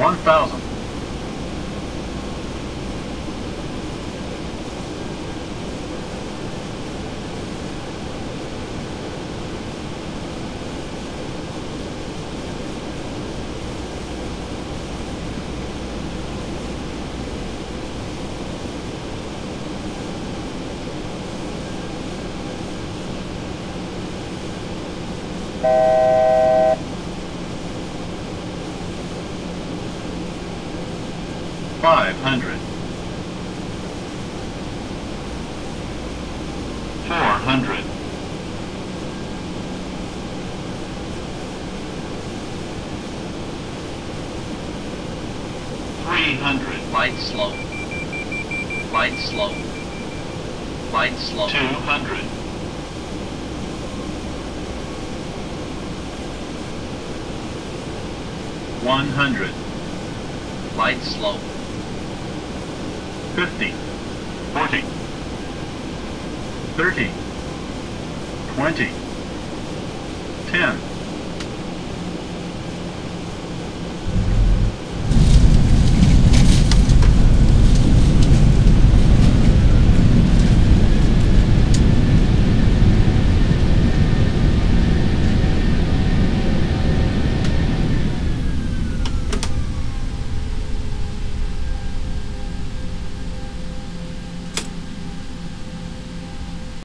1,000. Five hundred. Four hundred. Three hundred. Glideslope. Light slow. Glideslope. Two hundred. One hundred. Glideslope. Fifty. Forty. Thirty. Twenty. Ten.